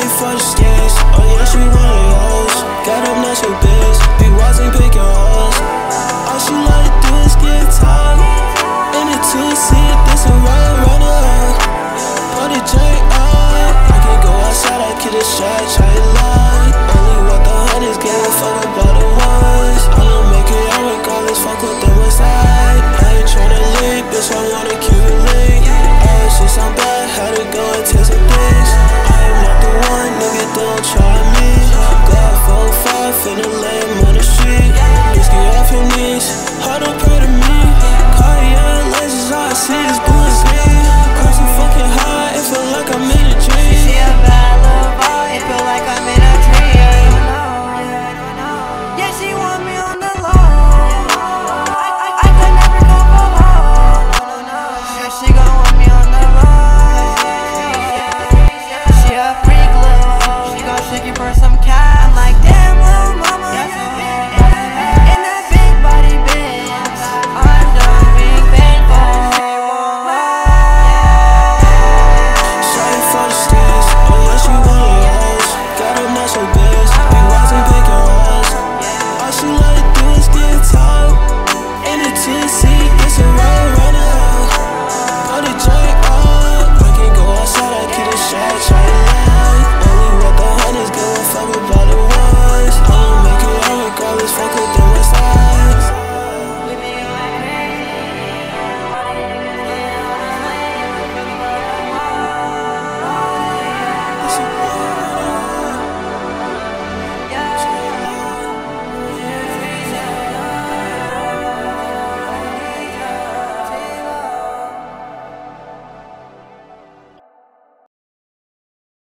Sorry for the skins. Oh yeah, she wanted hoes. Got up now, your bitch. Be wise and pick your hoes. All she like to do is get tired. In the two seat, this a run, run around. Put a drink on. I can go outside, I get a shot.